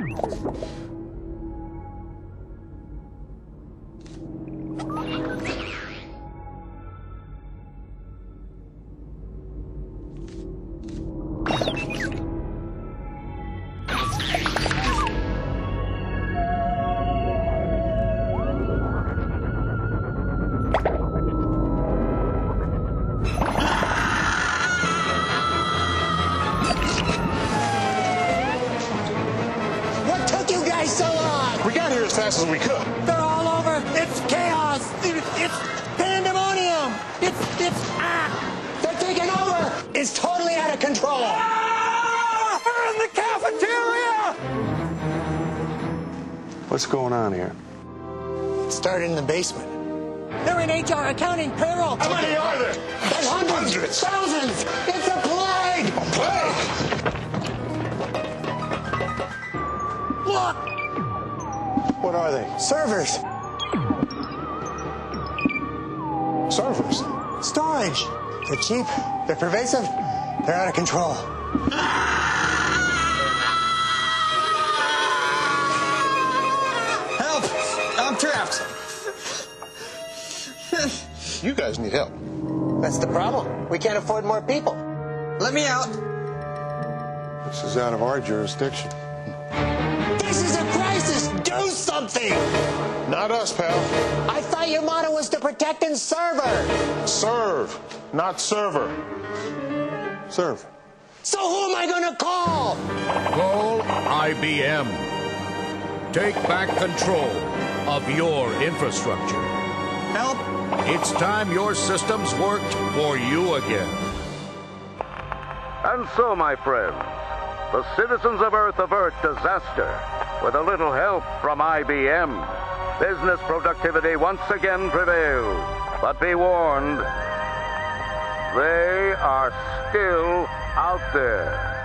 What took you guys so long? We got here as fast as we could. They're all over. It's chaos. It's pandemonium. It's it's ah. They're taking over. It's totally out of control. Ah! We're in the cafeteria. What's going on here? It started in the basement. They're in HR, accounting, payroll. How many are there? There's hundreds, Hundreds. thousands. Look, What are they? servers, Servers. storage. They're cheap. They're pervasive. They're out of control. Help! I'm trapped. You guys need help. That's the problem. We can't afford more people. Let me out. This is out of our jurisdiction. This is a crisis. Do something. Not us, pal. I thought your motto was to protect and serve. her. Serve, not server. Serve. So who am I going to call? Call IBM. Take back control of your infrastructure. Help! It's time your systems worked for you again. And so, my friends, the citizens of Earth avert disaster with a little help from IBM. Business productivity once again prevails. But be warned, they are still out there.